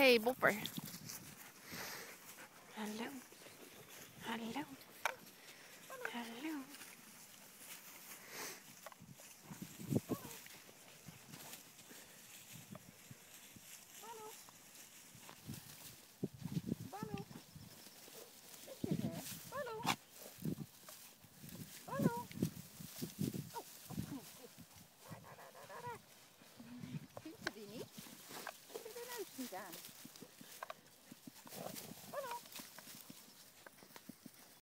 Hey, Bopper. Hello. Hello. done.